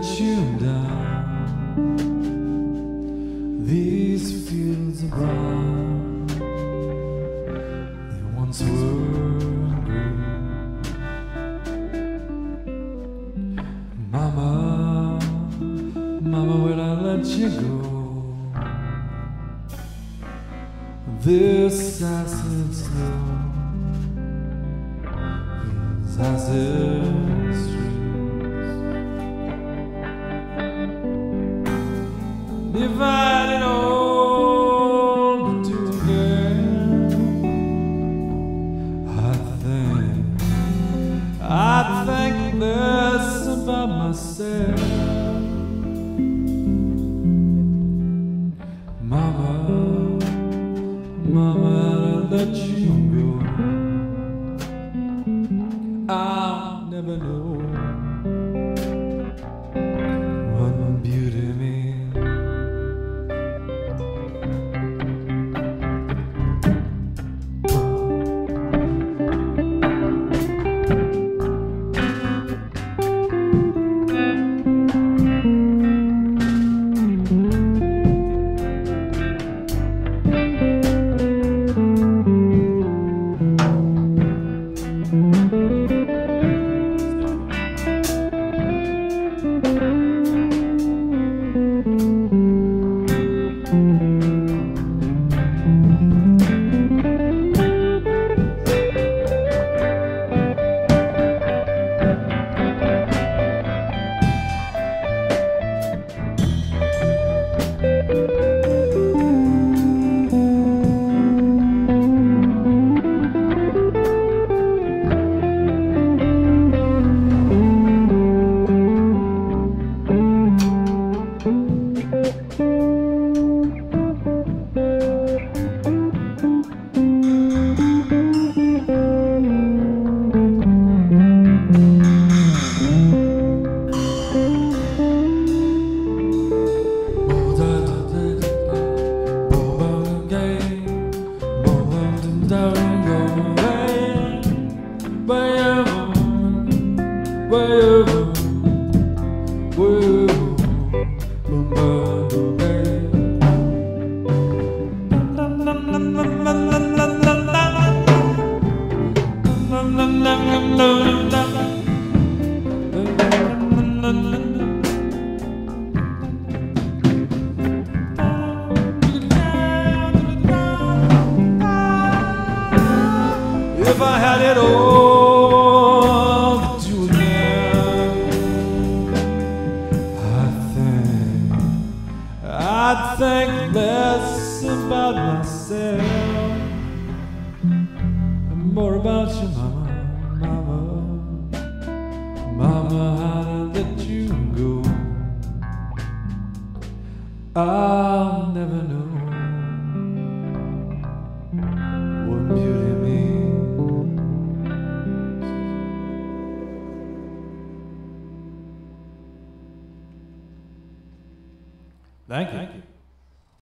let you down. These fields of brown, they once were green. Mama, Mama, will I let you go? This acid snow feels if myself. If about myself and more about you, mama, mama, mama. How to let you go? I'll never know beauty means. Thank you.